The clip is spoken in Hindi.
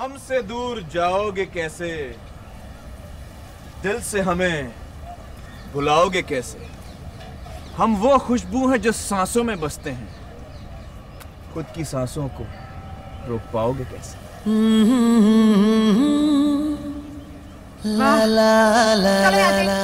हमसे दूर जाओगे कैसे? दिल से हमें बुलाओगे कैसे? हम वो खुशबू हैं जो सांसों में बसते हैं। खुद की सांसों को रोक पाओगे कैसे? ला ला ला ला ला।